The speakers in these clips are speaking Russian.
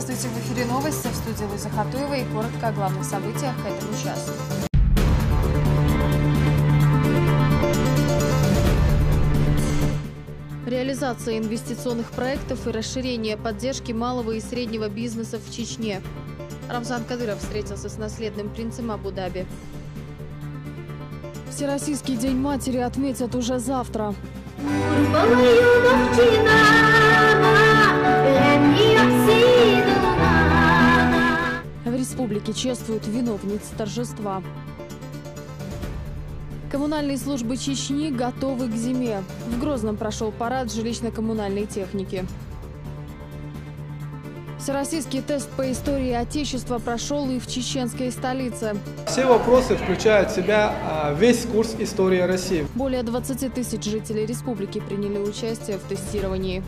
Здравствуйте, в эфире новости в студии Луиза Хатуева и коротко о главных событиях к этому часу. Реализация инвестиционных проектов и расширение поддержки малого и среднего бизнеса в Чечне. Рамзан Кадыров встретился с наследным принцем Абу-Даби. Всероссийский день матери отметят уже завтра. В республике чествуют виновниц торжества. Коммунальные службы Чечни готовы к зиме. В Грозном прошел парад жилищно-коммунальной техники. Всероссийский тест по истории Отечества прошел и в чеченской столице. Все вопросы включают в себя а, весь курс истории России. Более 20 тысяч жителей республики приняли участие в тестировании.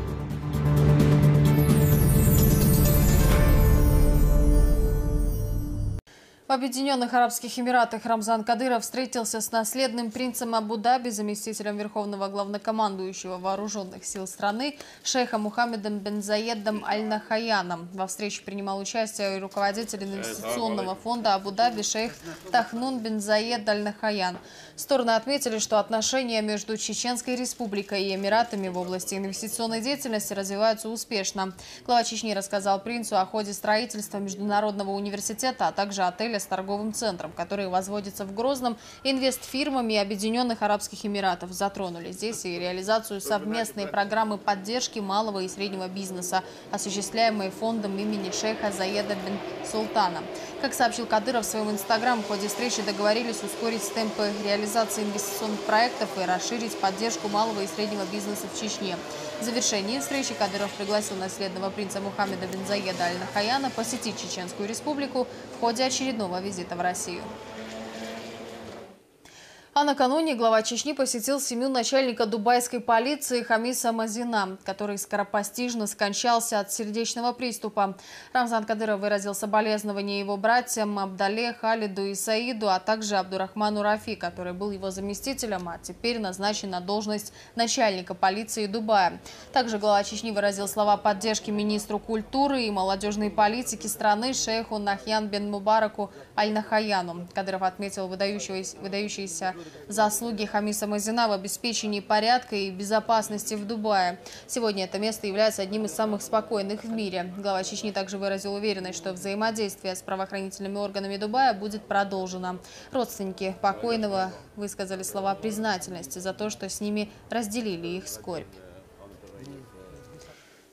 В Объединенных Арабских Эмиратах Рамзан Кадыров встретился с наследным принцем Абу-Даби, заместителем верховного главнокомандующего вооруженных сил страны, шейхом Мухаммедом бен Заедом Аль-Нахаяном. Во встрече принимал участие и руководитель инвестиционного фонда Абу-Даби шейх Тахнун бен Заед Аль-Нахаян. Стороны отметили, что отношения между Чеченской республикой и Эмиратами в области инвестиционной деятельности развиваются успешно. Глава Чечни рассказал принцу о ходе строительства Международного университета, а также отеля с торговым центром, который возводится в Грозном инвестфирмами Объединенных Арабских Эмиратов. Затронули здесь и реализацию совместной программы поддержки малого и среднего бизнеса, осуществляемой фондом имени шейха Заеда бен Султана. Как сообщил Кадыров в своем инстаграм, в ходе встречи договорились ускорить темпы реализации инвестиционных проектов и расширить поддержку малого и среднего бизнеса в Чечне. В завершении встречи Кадыров пригласил наследного принца Мухаммеда бен Заеда Аль-Нахаяна посетить Чеченскую республику в ходе очередного визита в Россию. А накануне глава Чечни посетил семью начальника дубайской полиции Хамиса Мазина, который скоропостижно скончался от сердечного приступа. Рамзан Кадыров выразил соболезнования его братьям Абдале, Халиду и Саиду, а также Абдурахману Рафи, который был его заместителем, а теперь назначен на должность начальника полиции Дубая. Также глава Чечни выразил слова поддержки министру культуры и молодежной политики страны шейху Нахьян бен Мубараку Аль-Нахаяну. Кадыров отметил выдающиеся, выдающиеся заслуги Хамиса Мазина в обеспечении порядка и безопасности в Дубае. Сегодня это место является одним из самых спокойных в мире. Глава Чечни также выразил уверенность, что взаимодействие с правоохранительными органами Дубая будет продолжено. Родственники покойного высказали слова признательности за то, что с ними разделили их скорбь.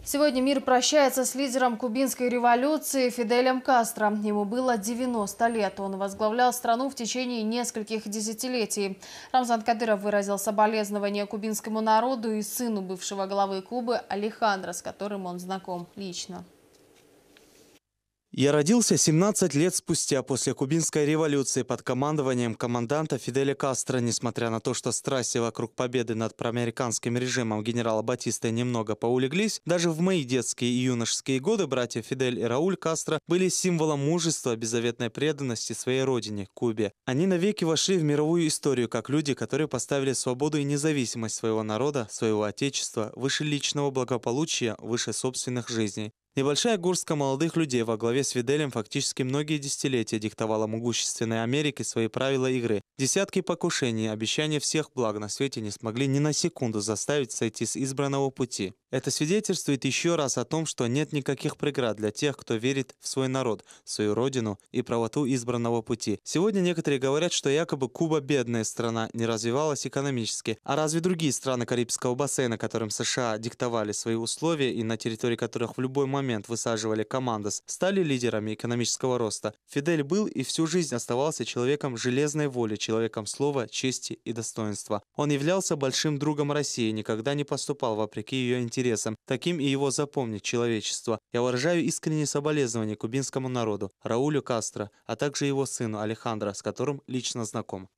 Сегодня мир прощается с лидером кубинской революции Фиделем Кастро. Ему было 90 лет. Он возглавлял страну в течение нескольких десятилетий. Рамзан Кадыров выразил соболезнования кубинскому народу и сыну бывшего главы Кубы Алехандро, с которым он знаком лично. Я родился 17 лет спустя после кубинской революции под командованием команданта Фиделя Кастро. Несмотря на то, что страсти вокруг победы над проамериканским режимом генерала Батиста немного поулеглись, даже в мои детские и юношеские годы братья Фидель и Рауль Кастро были символом мужества, беззаветной преданности своей родине, Кубе. Они навеки вошли в мировую историю как люди, которые поставили свободу и независимость своего народа, своего отечества, выше личного благополучия, выше собственных жизней. Небольшая горстка молодых людей во главе с Фиделем фактически многие десятилетия диктовала могущественной Америке свои правила игры. Десятки покушений, обещания всех благ на свете не смогли ни на секунду заставить сойти с избранного пути. Это свидетельствует еще раз о том, что нет никаких преград для тех, кто верит в свой народ, свою родину и правоту избранного пути. Сегодня некоторые говорят, что якобы Куба бедная страна, не развивалась экономически. А разве другие страны Карибского бассейна, которым США диктовали свои условия и на территории которых в любой момент высаживали командос, стали лидерами экономического роста? Фидель был и всю жизнь оставался человеком железной воли, человеком слова, чести и достоинства. Он являлся большим другом России, никогда не поступал вопреки ее интересам интересам. Таким и его запомнит человечество. Я выражаю искренние соболезнования кубинскому народу, Раулю Кастро, а также его сыну Алехандро, с которым лично знаком.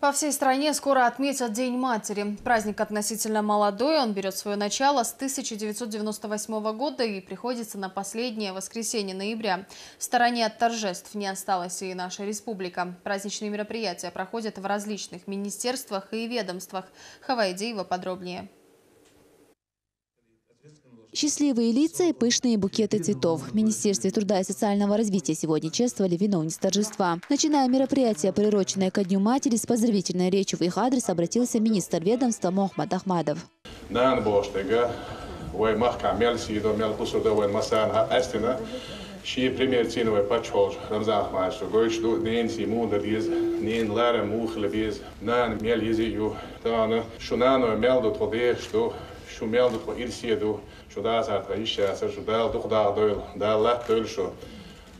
По всей стране скоро отметят День матери. Праздник относительно молодой, он берет свое начало с 1998 года и приходится на последнее воскресенье ноября. В стороне от торжеств не осталась и наша республика. Праздничные мероприятия проходят в различных министерствах и ведомствах. Хавайдиева подробнее. Счастливые лица и пышные букеты цветов. В Министерстве труда и социального развития сегодня чествовали виновниц торжества. Начиная мероприятие, приуроченное ко Дню матери, с поздравительной речью в их адрес обратился министр ведомства Мохмад Ахмадов. Ши пример циновой пачхол Рамзан Ахмадович, гойч ду нен си мунда диз, нен лара мухла биз, нан мел изи ю, тана шунано мел ду тоде, что шумел ду шудасарха ишаса шудал тухдаа дойл далла төлшо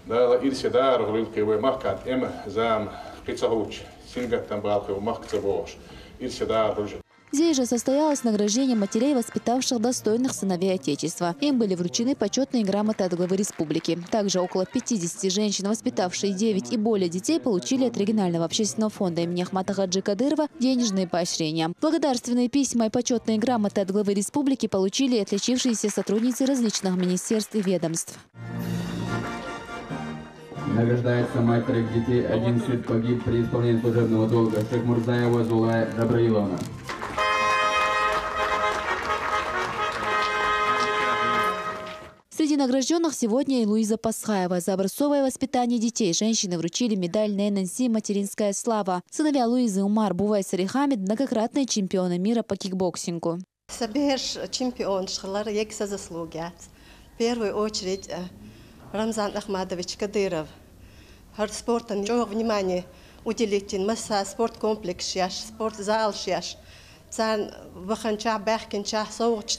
дала ирсе дар гулке ве маркат эм зам кицахуч сингаттан балхе махцабош ирсе дар гулже Здесь же состоялось награждение матерей, воспитавших достойных сыновей Отечества. Им были вручены почетные грамоты от главы республики. Также около 50 женщин, воспитавшие 9 и более детей, получили от регионального общественного фонда имени Ахмата Хаджи Кадырова денежные поощрения. Благодарственные письма и почетные грамоты от главы республики получили отличившиеся сотрудницы различных министерств и ведомств. Награждается мать трех детей, один суд погиб при исполнении служебного долга. Шекмурзаева Зулая Доброиловна. Среди награжденных сегодня и Луиза Пасхаева. За образцовое воспитание детей женщины вручили медаль «Ненан сий» «Материнская слава». Сыновья Луизы Умар Бувайсар и Хамид – многократные чемпионы мира по кикбоксингу. Соберешь чемпион, шхалар екса заслуги. В первую очередь э, Рамзан Ахмадович Кадыров. Спорта внимание уделите. Масса спорткомплекс яш, спортзал яш. Цан ваханча бахкинча соуч.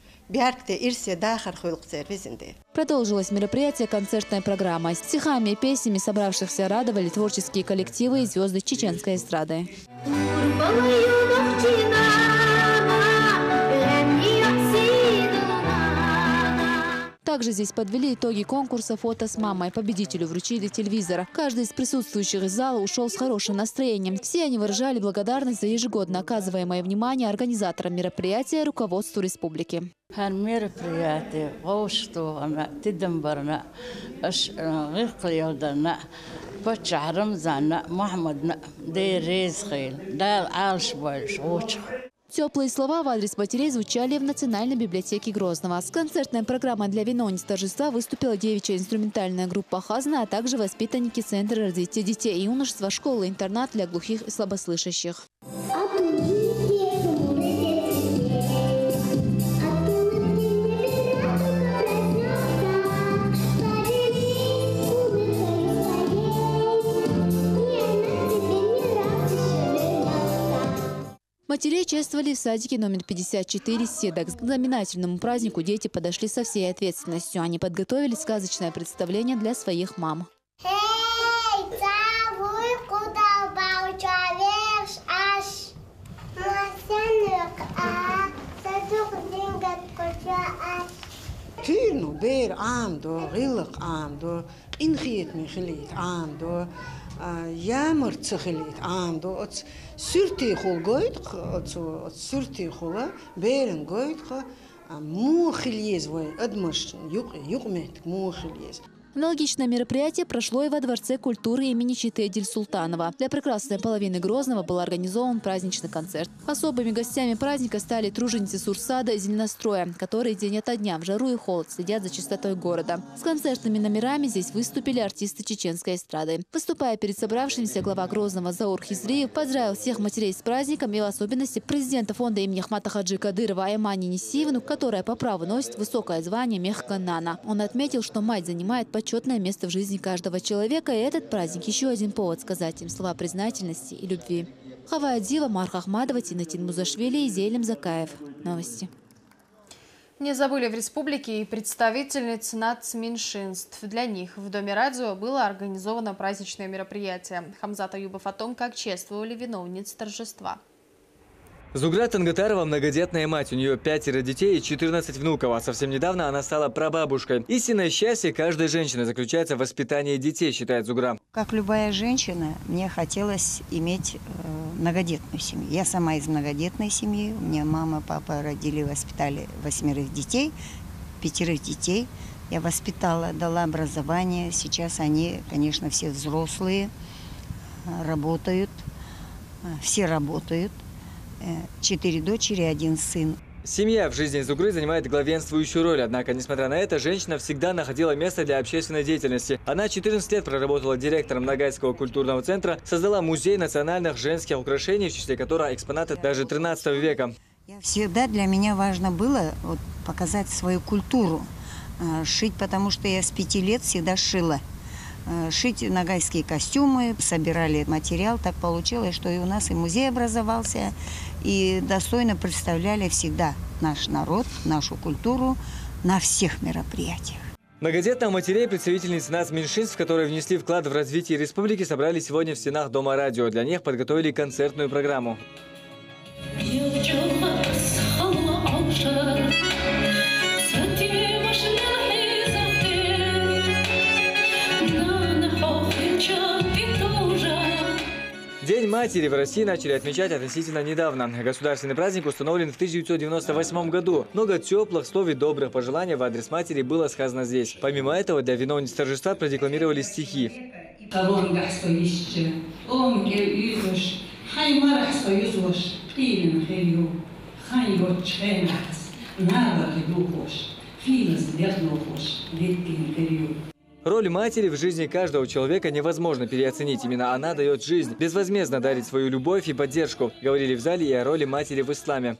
Бяркте Ирсия Дахар сервисинде. Продолжилось мероприятие концертная программа. Стихами и песнями собравшихся радовали творческие коллективы и звезды чеченской эстрады. Также здесь подвели итоги конкурса «Фото с мамой». Победителю вручили телевизор. Каждый из присутствующих из зала ушел с хорошим настроением. Все они выражали благодарность за ежегодно оказываемое внимание организаторам мероприятия руководству республики. هالميربرياتي غوشتو أنا تدمبرنا أش غيقليودنا بتشع رمزانا محمد دي رزقيل دال عالش بوش غوش Теплые слова в адрес матерей звучали в Национальной библиотеке Грозного. С концертной программой для виновниц торжества выступила девичья инструментальная группа «Хазна», а также воспитанники Центра развития детей и юношества школы-интернат для глухих и слабослышащих. Матерей чествовали в садике номер 54 «Седок». К знаменательному празднику дети подошли со всей ответственностью. Они подготовили сказочное представление для своих мам. Tuurnu beer aan door, rillig aan door, ingeet me aan door. ямар цахлит аандо оц сүрти хул гойд оц оц сүрти хула берен гойд му хилиез вой адмаш юк юкмет му хилиез Аналогичное мероприятие прошло и во Дворце культуры имени Читы Эдиль Султанова. Для прекрасной половины Грозного был организован праздничный концерт. Особыми гостями праздника стали труженицы Сурсада и Зеленостроя, которые день ото дня в жару и холод следят за чистотой города. С концертными номерами здесь выступили артисты чеченской эстрады. Выступая перед собравшимися, глава Грозного Заур Хизриев поздравил всех матерей с праздником и в особенности президента фонда имени Ахмата Хаджи Кадырова Аймани Несиевну, которая по праву носит высокое звание Мехканана. Он отметил, что мать занимает почти почетное место в жизни каждого человека, и этот праздник еще один повод сказать им слова признательности и любви. Хава Адзива, Марк Ахмадова, Тинатин Музашвили и Зелем Закаев. Новости. Не забыли в республике и представительниц нацменьшинств. Для них в Доме радио было организовано праздничное мероприятие. Хамзат Аюбов о том, как чествовали виновниц торжества. Зугра Тангатарова многодетная мать. У нее пятеро детей и 14 внуков. А совсем недавно она стала прабабушкой. Истинное счастье каждой женщины заключается в воспитании детей, считает Зугра. Как любая женщина, мне хотелось иметь э, многодетную семью. Я сама из многодетной семьи. У меня мама, папа родили, воспитали восьмерых детей, пятерых детей. Я воспитала, дала образование. Сейчас они, конечно, все взрослые, э, работают. Э, все работают. Э, четыре дочери, один сын. Семья в жизни Зугры занимает главенствующую роль, однако, несмотря на это, женщина всегда находила место для общественной деятельности. Она 14 лет проработала директором Ногайского культурного центра, создала музей национальных женских украшений, в числе которых экспонаты даже 13 века. Всегда для меня важно было вот, показать свою культуру, э, шить, потому что я с пяти лет всегда шила. Э, шить нагайские костюмы, собирали материал. Так получилось, что и у нас и музей образовался, и достойно представляли всегда наш народ, нашу культуру на всех мероприятиях. Многодетных матерей представительниц нацменьшинств, которые внесли вклад в развитие республики, собрали сегодня в стенах Дома радио. Для них подготовили концертную программу. День матери в России начали отмечать относительно недавно. Государственный праздник установлен в 1998 году. Много теплых слов и добрых пожеланий в адрес матери было сказано здесь. Помимо этого, для виновниц торжества продекламировали стихи. Роль матери в жизни каждого человека невозможно переоценить. Именно она дает жизнь, безвозмездно дарит свою любовь и поддержку. Говорили в зале и о роли матери в исламе.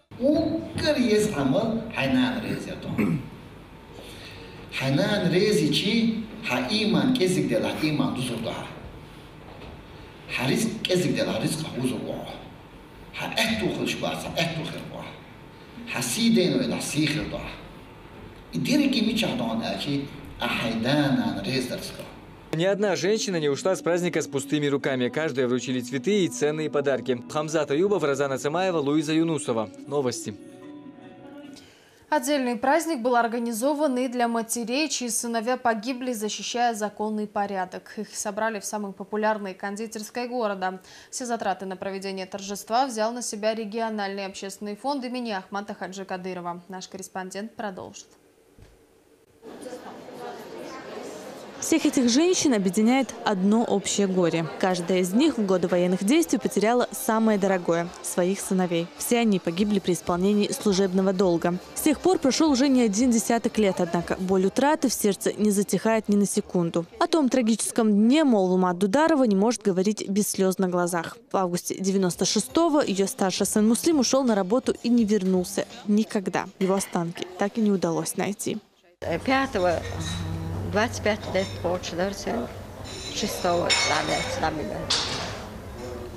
Ни одна женщина не ушла с праздника с пустыми руками. Каждой вручили цветы и ценные подарки. Хамзат Аюбов, Розана Цамаева, Луиза Юнусова. Новости. Отдельный праздник был организован и для матерей, чьи сыновья погибли, защищая законный порядок. Их собрали в самой популярной кондитерской города. Все затраты на проведение торжества взял на себя региональный общественный фонд имени Ахмата Хаджи Кадырова. Наш корреспондент продолжит. Всех этих женщин объединяет одно общее горе. Каждая из них в годы военных действий потеряла самое дорогое – своих сыновей. Все они погибли при исполнении служебного долга. С тех пор прошел уже не один десяток лет, однако боль утраты в сердце не затихает ни на секунду. О том трагическом дне Молума Дударова не может говорить без слез на глазах. В августе 96-го ее старший сын Муслим ушел на работу и не вернулся никогда. Его останки так и не удалось найти. 5 25 лет получился 6 числа слабина.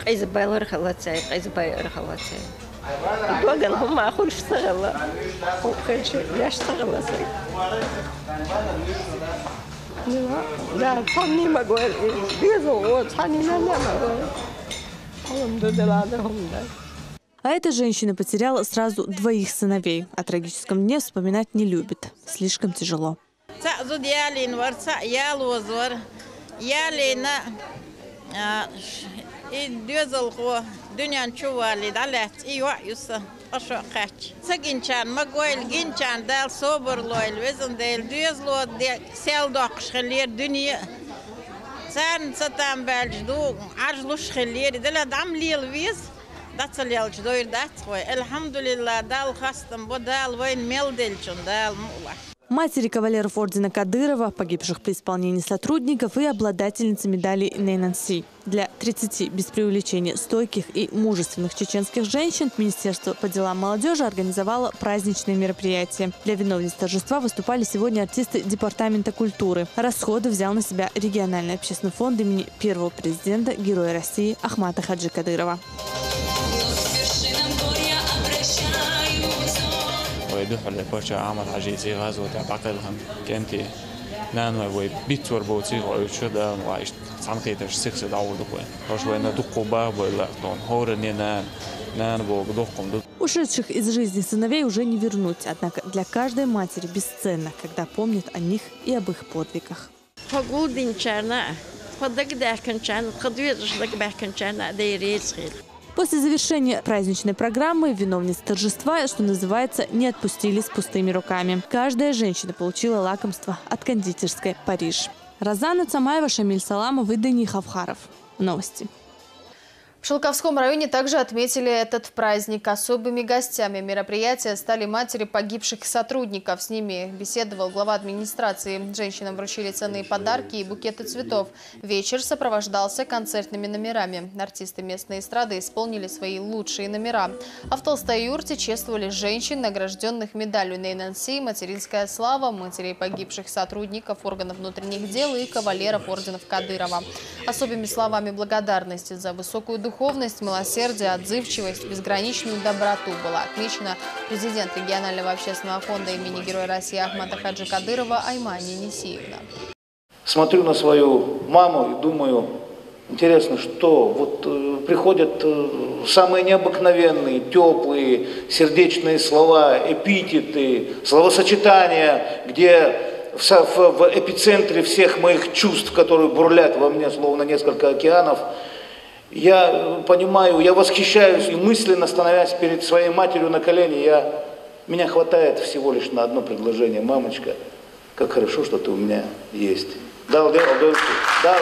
قيز بايلر خلاتي قيز بايلر خلاتي دوغن هم اخو اشتغل وكل شيء لا اشتغل سي لا تصني ما قول بيزو تصني لا لا ما قول الحمد لله لهم ده А эта женщина потеряла сразу двоих сыновей. О трагическом дне вспоминать не любит. Слишком тяжело. زود يالين ورسا يال وزور يالينا دوزل قو دنيا نشوالي دالت ايوا يسا اشو قاچ سگينچان مگويل گينچان دال صبر لويل وزن ديل دوزلو دي سيل دوقش خلير دنيا سان ستام بالج دو عجلوش خلير دل دام ليل ويز داتسليلج دوير داتخوي الحمد لله دال خاستم بدال وين ميل دلچون دال مولا Матери кавалеров ордена Кадырова, погибших при исполнении сотрудников и обладательницы медали Нейнанси. Для 30 без преувеличения стойких и мужественных чеченских женщин Министерство по делам молодежи организовало праздничное мероприятие. Для виновниц торжества выступали сегодня артисты Департамента культуры. Расходы взял на себя региональный общественный фонд имени первого президента Героя России Ахмата Хаджи Кадырова. doħol il-Porsche għamal ħagġizi għazwu ta' baqilħan kenti nan ma għaj bittur bo tsiħu għu xudda u għaj sanketer s-siksi daw duħu. Għax għaj na duħku ba' bo l-għton horin jena nan bo duħkum duħu. Ушедших из жизни сыновей уже не вернуть, однако для каждой матери бесценно, когда помнит о них и об их подвигах. Погодин чана, подогдякан чана, подвиждак бякан чана, да и рейцхиль. После завершения праздничной программы виновниц торжества, что называется, не отпустили с пустыми руками. Каждая женщина получила лакомство от кондитерской «Париж». Розана Цамаева, Шамиль Саламов и Дани Хавхаров. Новости. В Шелковском районе также отметили этот праздник. Особыми гостями мероприятия стали матери погибших сотрудников. С ними беседовал глава администрации. Женщинам вручили ценные подарки и букеты цветов. Вечер сопровождался концертными номерами. Артисты местной эстрады исполнили свои лучшие номера. А в Толстой юрте чествовали женщин, награжденных медалью Нейнанси, материнская слава, матерей погибших сотрудников органов внутренних дел и кавалеров орденов Кадырова. Особыми словами благодарности за высокую духовность духовность, милосердие, отзывчивость, безграничную доброту была отмечена президент регионального общественного фонда имени Героя России Ахмата Хаджи Кадырова Аймани Несиевна. Смотрю на свою маму и думаю, интересно, что вот э, приходят э, самые необыкновенные, теплые, сердечные слова, эпитеты, словосочетания, где в, эпицентре всех моих чувств, которые бурлят во мне, словно несколько океанов, я понимаю, я восхищаюсь и мысленно становясь перед своей матерью на колени, я, меня хватает всего лишь на одно предложение. Мамочка, как хорошо, что ты у меня есть. Дал, дал, дал, дал,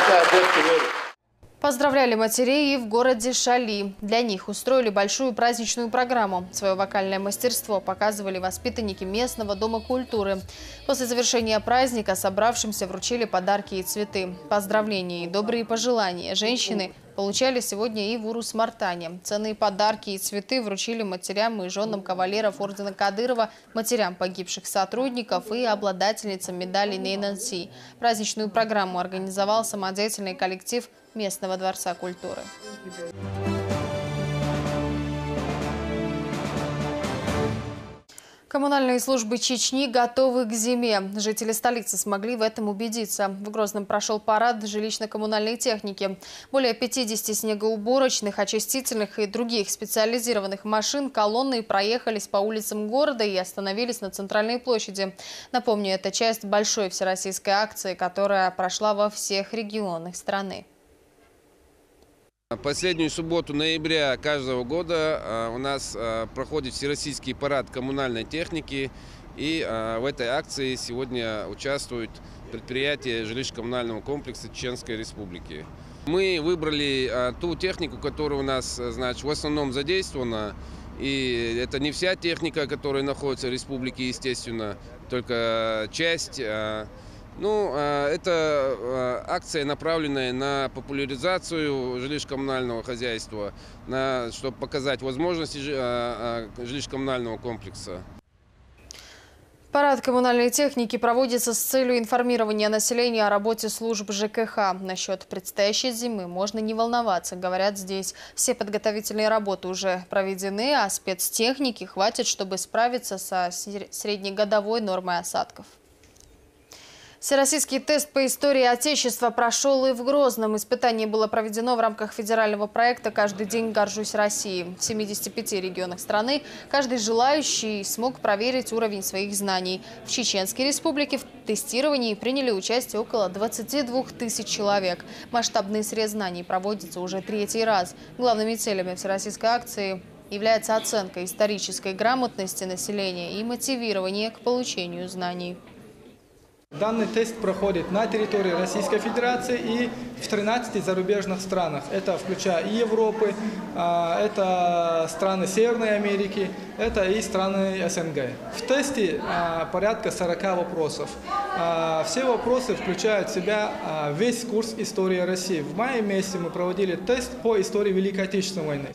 Поздравляли матерей и в городе Шали. Для них устроили большую праздничную программу. Свое вокальное мастерство показывали воспитанники местного дома культуры. После завершения праздника собравшимся вручили подарки и цветы. Поздравления и добрые пожелания женщины получали сегодня и в Урус-Мартане. Ценные подарки и цветы вручили матерям и женам кавалеров ордена Кадырова, матерям погибших сотрудников и обладательницам медали Нейнанси. Праздничную программу организовал самодеятельный коллектив местного дворца культуры. Коммунальные службы Чечни готовы к зиме. Жители столицы смогли в этом убедиться. В Грозном прошел парад жилищно-коммунальной техники. Более 50 снегоуборочных, очистительных и других специализированных машин колонны проехались по улицам города и остановились на центральной площади. Напомню, это часть большой всероссийской акции, которая прошла во всех регионах страны. Последнюю субботу ноября каждого года а, у нас а, проходит Всероссийский парад коммунальной техники. И а, в этой акции сегодня участвуют предприятия жилищно-коммунального комплекса Чеченской Республики. Мы выбрали ту технику, которая у нас значит, в основном задействована. И это не вся техника, которая находится в республике, естественно, только часть. Ну, а, это а, акция, направленная на популяризацию жилищно-коммунального хозяйства, на, чтобы показать возможности а, жилищно-коммунального комплекса. Парад коммунальной техники проводится с целью информирования населения о работе служб ЖКХ. Насчет предстоящей зимы можно не волноваться. Говорят, здесь все подготовительные работы уже проведены, а спецтехники хватит, чтобы справиться со среднегодовой нормой осадков. Всероссийский тест по истории Отечества прошел и в Грозном. Испытание было проведено в рамках федерального проекта «Каждый день горжусь Россией». В 75 регионах страны каждый желающий смог проверить уровень своих знаний. В Чеченской республике в тестировании приняли участие около 22 тысяч человек. Масштабный срез знаний проводится уже третий раз. Главными целями всероссийской акции является оценка исторической грамотности населения и мотивирование к получению знаний. Данный тест проходит на территории Российской Федерации и в 13 зарубежных странах. Это включая и Европы, а, это страны Северной Америки, это и страны СНГ. В тесте а, порядка 40 вопросов. А, все вопросы включают в себя весь курс истории России. В мае месяце мы проводили тест по истории Великой Отечественной войны.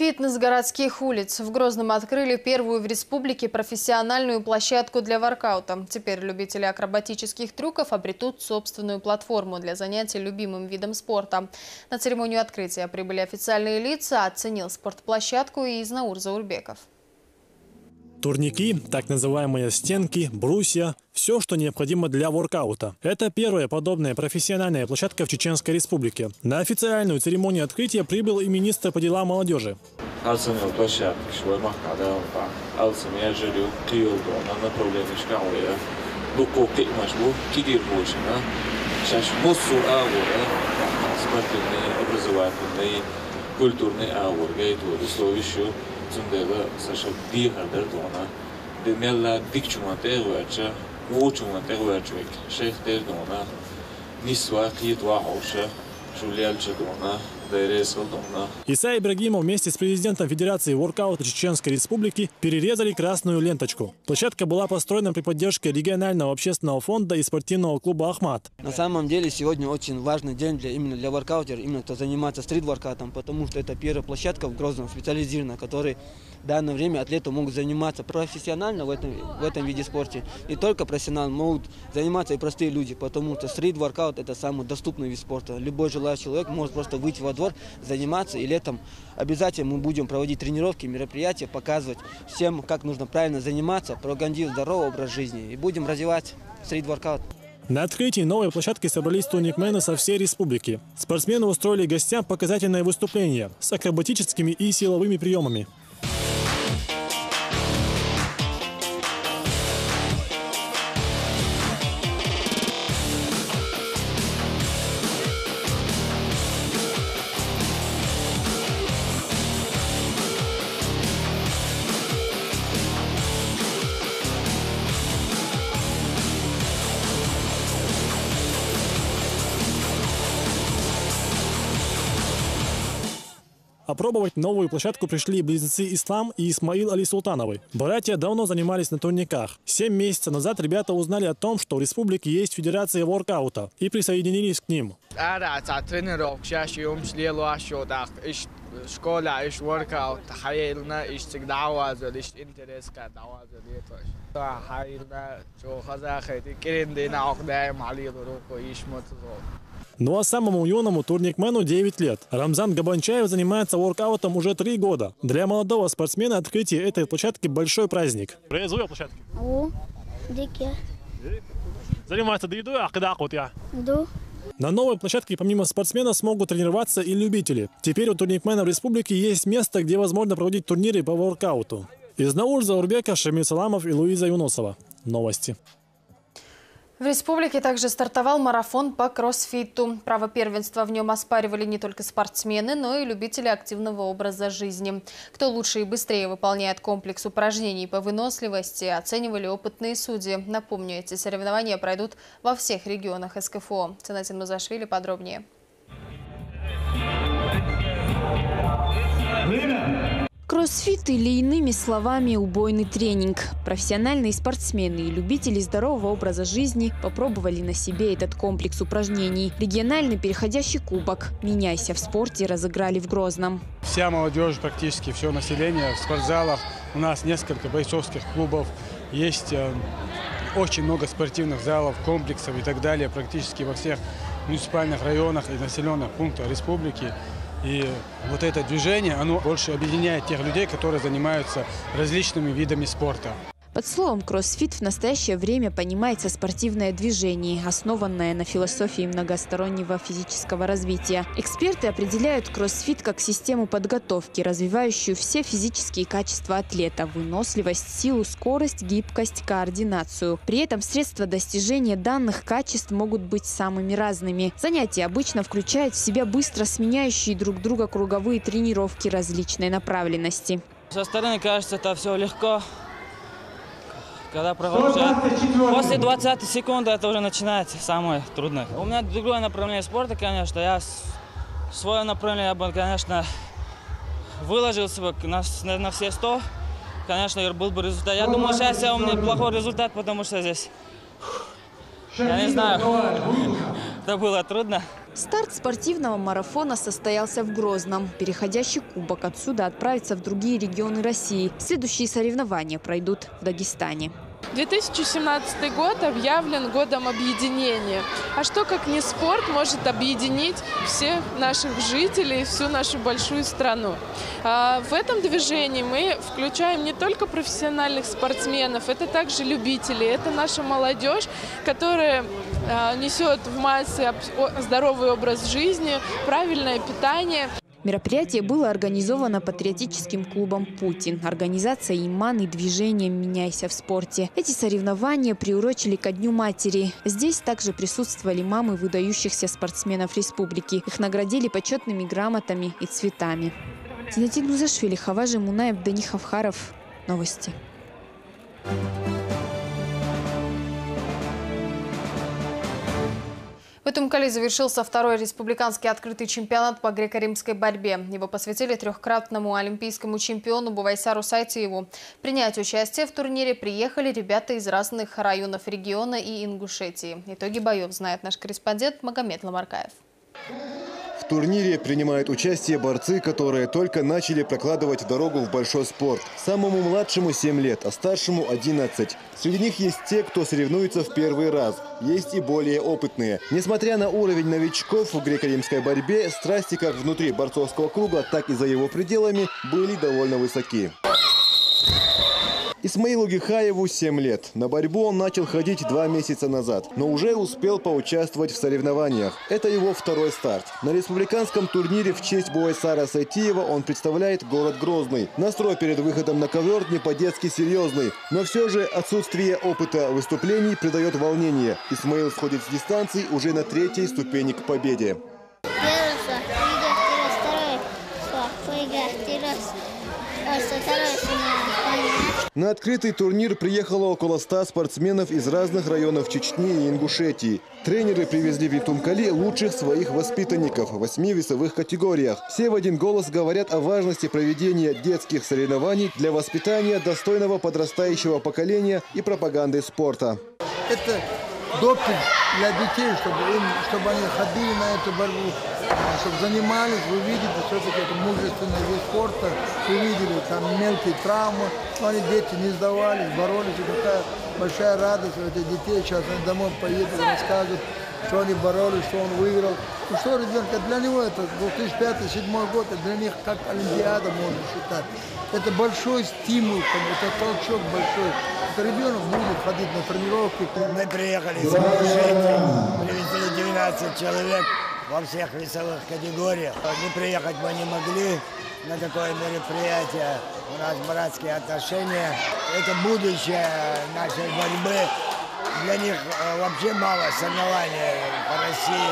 Фитнес городских улиц. В Грозном открыли первую в республике профессиональную площадку для воркаута. Теперь любители акробатических трюков обретут собственную платформу для занятий любимым видом спорта. На церемонию открытия прибыли официальные лица, оценил спортплощадку и Изнаур Заурбеков. Турники, так называемые стенки, брусья – все, что необходимо для воркаута. Это первая подобная профессиональная площадка в Чеченской Республике. На официальную церемонию открытия прибыл и министр по делам молодежи. культурный аур, tsundega sasha di hardar dhona de mela dik chuma tegwa cha wo chuma tegwa chwek sheikh ter dhona niswa ki dwa hosha chulial cha dhona Иса Ибрагимов вместе с президентом Федерации воркаута Чеченской Республики перерезали красную ленточку. Площадка была построена при поддержке регионального общественного фонда и спортивного клуба «Ахмат». На самом деле сегодня очень важный день для, именно для воркаутеров, именно кто занимается стрит-воркаутом, потому что это первая площадка в Грозном специализированная, которой в данное время атлеты могут заниматься профессионально в этом, в этом виде спорта. Не только профессионально, могут заниматься и простые люди, потому что стрит-воркаут – это самый доступный вид спорта. Любой желающий человек может просто выйти во двор, заниматься, и летом обязательно мы будем проводить тренировки, мероприятия, показывать всем, как нужно правильно заниматься, пропагандировать здоровый образ жизни, и будем развивать стрит-воркаут. На открытии новой площадки собрались турникмены со всей республики. Спортсмены устроили гостям показательное выступление с акробатическими и силовыми приемами. Опробовать новую площадку пришли близнецы Ислам и Исмаил Али Султановы. Братья давно занимались на турниках. Семь месяцев назад ребята узнали о том, что в республике есть федерация воркаута и присоединились к ним. школа иш воркаут хайилна иш цик давазал иш интерес ка давазал ето хайилна чо хаза хайти кирендина охдаем али руко иш мотзо ну а самому юному турникмену 9 лет. Рамзан Габанчаев занимается воркаутом уже 3 года. Для молодого спортсмена открытие этой площадки большой праздник. Реализуя площадки? О, дике. Занимается дридой, а когда я? Да. На новой площадке помимо спортсменов смогут тренироваться и любители. Теперь у турникменов республики есть место, где возможно проводить турниры по воркауту. Из Наур Заурбека, Шамиль Саламов и Луиза Юносова. Новости. В республике также стартовал марафон по кроссфиту. Право первенства в нем оспаривали не только спортсмены, но и любители активного образа жизни. Кто лучше и быстрее выполняет комплекс упражнений по выносливости, оценивали опытные судьи. Напомню, эти соревнования пройдут во всех регионах СКФО. Ценатин Мазашвили подробнее. Кроссфит или иными словами убойный тренинг. Профессиональные спортсмены и любители здорового образа жизни попробовали на себе этот комплекс упражнений. Региональный переходящий кубок «Меняйся в спорте» разыграли в Грозном. Вся молодежь, практически все население в спортзалах. У нас несколько бойцовских клубов. Есть э, очень много спортивных залов, комплексов и так далее. Практически во всех муниципальных районах и населенных пунктах республики. И вот это движение, оно больше объединяет тех людей, которые занимаются различными видами спорта. Под словом «кроссфит» в настоящее время понимается спортивное движение, основанное на философии многостороннего физического развития. Эксперты определяют кроссфит как систему подготовки, развивающую все физические качества атлета – выносливость, силу, скорость, гибкость, координацию. При этом средства достижения данных качеств могут быть самыми разными. Занятия обычно включают в себя быстро сменяющие друг друга круговые тренировки различной направленности. Со стороны кажется, это все легко, когда продолжает. После 20 секунды это уже начинается самое трудное. У меня другое направление спорта, конечно. Я свое направление, я бы, конечно, выложился бы на, на, на все 100. Конечно, был бы результат. Я думаю, сейчас у меня плохой результат, потому что здесь, я не знаю, Это было трудно. Старт спортивного марафона состоялся в Грозном. Переходящий кубок отсюда отправится в другие регионы России. Следующие соревнования пройдут в Дагестане. 2017 год объявлен годом объединения. А что, как не спорт, может объединить всех наших жителей, всю нашу большую страну? А в этом движении мы включаем не только профессиональных спортсменов, это также любители, это наша молодежь, которая а, несет в массы здоровый образ жизни, правильное питание. Мероприятие было организовано патриотическим клубом «Путин», организацией «Иман» и движением «Меняйся в спорте». Эти соревнования приурочили ко Дню матери. Здесь также присутствовали мамы выдающихся спортсменов республики. Их наградили почетными грамотами и цветами. Зинатин Музашвили, Хаважи Мунаев, Дани Хавхаров. Новости. В этом Кали завершился второй республиканский открытый чемпионат по греко-римской борьбе. Его посвятили трехкратному олимпийскому чемпиону Бувайсару Сайтиеву. Принять участие в турнире приехали ребята из разных районов региона и Ингушетии. Итоги боев знает наш корреспондент Магомед Ламаркаев турнире принимают участие борцы, которые только начали прокладывать дорогу в большой спорт. Самому младшему 7 лет, а старшему 11. Среди них есть те, кто соревнуется в первый раз. Есть и более опытные. Несмотря на уровень новичков в греко-римской борьбе, страсти как внутри борцовского круга, так и за его пределами были довольно высоки. Исмаилу Гихаеву 7 лет. На борьбу он начал ходить два месяца назад, но уже успел поучаствовать в соревнованиях. Это его второй старт. На республиканском турнире в честь Буайсара Сайтиева он представляет город Грозный. Настрой перед выходом на ковер не по-детски серьезный, но все же отсутствие опыта выступлений придает волнение. Исмаил сходит с дистанции уже на третьей ступени к победе. На открытый турнир приехало около 100 спортсменов из разных районов Чечни и Ингушетии. Тренеры привезли в Итумкали лучших своих воспитанников в восьми весовых категориях. Все в один голос говорят о важности проведения детских соревнований для воспитания достойного подрастающего поколения и пропаганды спорта. Это допинг для детей, чтобы, им, чтобы они ходили на эту борьбу, чтобы занимались. Вы видите, все-таки это мужественный вид спорта. Вы видели там мелкие травмы, но они дети не сдавались, боролись. И какая большая радость у этих детей. Сейчас они домой поедут, расскажут, что они боролись, что он выиграл. Ну что, ребенка, для него это 2005-2007 год, это для них как Олимпиада можно считать. Это большой стимул, это толчок большой ребенок будет ходить на тренировки. Мы приехали с Ингушетии, привезли 12 человек во всех весовых категориях. Не приехать мы не могли на такое мероприятие. У нас братские отношения. Это будущее нашей борьбы. Для них э, вообще мало соревнований по России.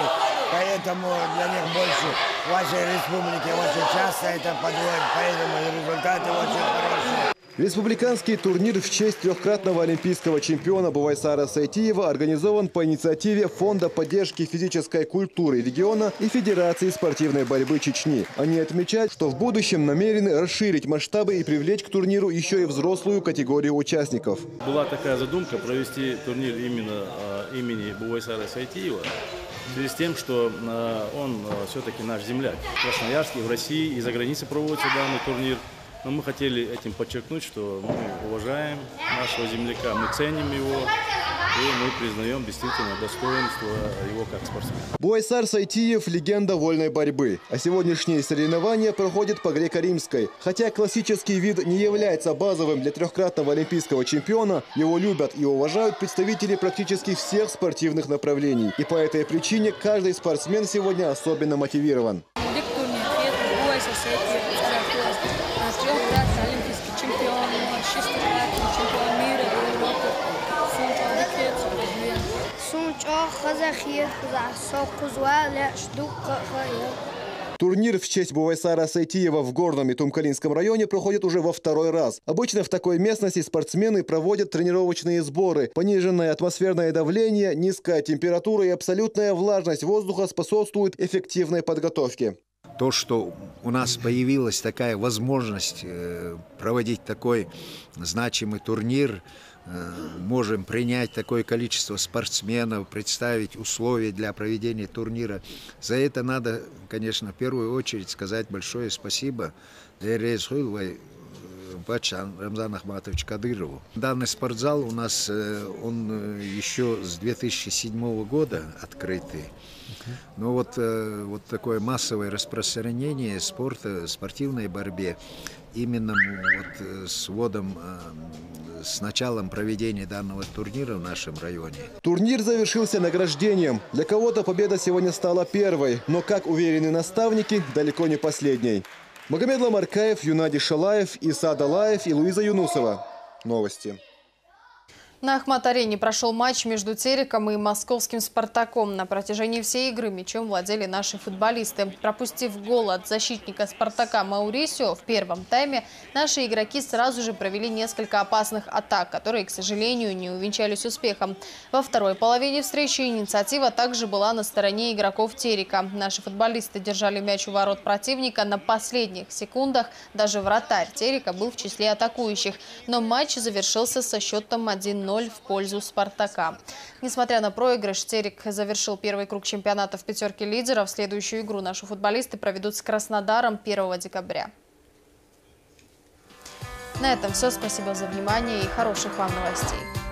Поэтому для них больше в вашей республике очень часто это подводит. Поэтому результаты очень хорошие. Республиканский турнир в честь трехкратного олимпийского чемпиона Бувайсара Сайтиева организован по инициативе Фонда поддержки физической культуры региона и Федерации спортивной борьбы Чечни. Они отмечают, что в будущем намерены расширить масштабы и привлечь к турниру еще и взрослую категорию участников. Была такая задумка провести турнир именно э, имени Бувайсара Сайтиева в связи с тем, что э, он э, все-таки наш земляк. В Красноярске, в России и за границей проводится данный турнир. Но мы хотели этим подчеркнуть, что мы уважаем нашего земляка, мы ценим его, и мы признаем действительно достоинство его как спортсмена. Буайсар Сайтиев – легенда вольной борьбы. А сегодняшние соревнования проходят по греко-римской. Хотя классический вид не является базовым для трехкратного олимпийского чемпиона, его любят и уважают представители практически всех спортивных направлений. И по этой причине каждый спортсмен сегодня особенно мотивирован. Турнир в честь Бувайсара Сайтиева в Горном и Тумкалинском районе проходит уже во второй раз. Обычно в такой местности спортсмены проводят тренировочные сборы. Пониженное атмосферное давление, низкая температура и абсолютная влажность воздуха способствуют эффективной подготовке. То, что у нас появилась такая возможность э, проводить такой значимый турнир – можем принять такое количество спортсменов, представить условия для проведения турнира. За это надо, конечно, в первую очередь сказать большое спасибо Лере Исхуиловой Бачан Рамзан Ахматович Кадырову. Данный спортзал у нас, он еще с 2007 года открытый. Но вот, вот такое массовое распространение спорта, спортивной борьбе именно вот с вводом с началом проведения данного турнира в нашем районе. Турнир завершился награждением. Для кого-то победа сегодня стала первой, но, как уверены наставники, далеко не последней. Магомед Ламаркаев, Юнади Шалаев, Иса Далаев и Луиза Юнусова. Новости. На Ахмат-арене прошел матч между Тереком и московским «Спартаком». На протяжении всей игры мячом владели наши футболисты. Пропустив гол от защитника «Спартака» Маурисио в первом тайме, наши игроки сразу же провели несколько опасных атак, которые, к сожалению, не увенчались успехом. Во второй половине встречи инициатива также была на стороне игроков Терека. Наши футболисты держали мяч у ворот противника на последних секундах. Даже вратарь Терека был в числе атакующих. Но матч завершился со счетом 1 0 в пользу «Спартака». Несмотря на проигрыш, Терек завершил первый круг чемпионата в пятерке лидеров. Следующую игру наши футболисты проведут с Краснодаром 1 декабря. На этом все. Спасибо за внимание и хороших вам новостей.